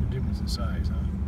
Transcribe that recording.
The difference in size, huh?